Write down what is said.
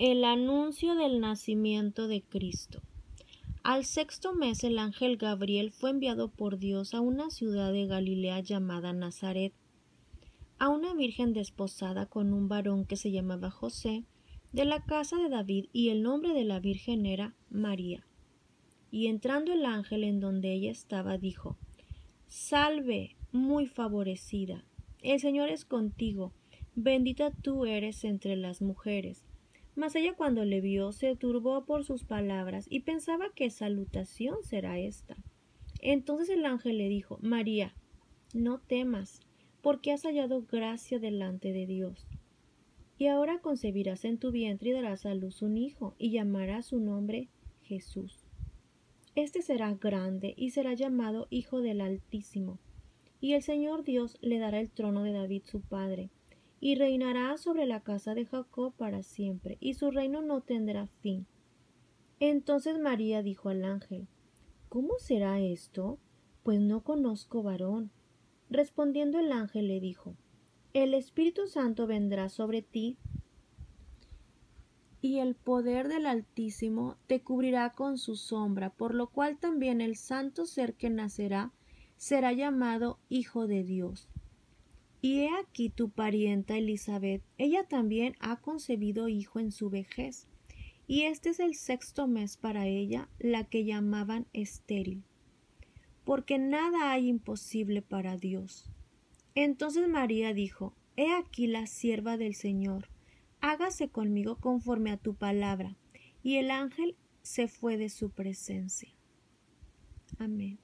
El anuncio del nacimiento de Cristo. Al sexto mes el ángel Gabriel fue enviado por Dios a una ciudad de Galilea llamada Nazaret, a una virgen desposada con un varón que se llamaba José, de la casa de David, y el nombre de la virgen era María. Y entrando el ángel en donde ella estaba, dijo Salve, muy favorecida, el Señor es contigo, bendita tú eres entre las mujeres mas ella cuando le vio se turbó por sus palabras y pensaba qué salutación será esta. Entonces el ángel le dijo María, no temas, porque has hallado gracia delante de Dios. Y ahora concebirás en tu vientre y darás a luz un hijo, y llamarás su nombre Jesús. Este será grande y será llamado Hijo del Altísimo. Y el Señor Dios le dará el trono de David su padre, y reinará sobre la casa de Jacob para siempre, y su reino no tendrá fin. Entonces María dijo al ángel ¿Cómo será esto? Pues no conozco varón. Respondiendo el ángel le dijo El Espíritu Santo vendrá sobre ti, y el poder del Altísimo te cubrirá con su sombra, por lo cual también el santo ser que nacerá será llamado Hijo de Dios. Y he aquí tu parienta Elizabeth, ella también ha concebido hijo en su vejez, y este es el sexto mes para ella, la que llamaban estéril, porque nada hay imposible para Dios. Entonces María dijo, He aquí la sierva del Señor, hágase conmigo conforme a tu palabra. Y el ángel se fue de su presencia. Amén.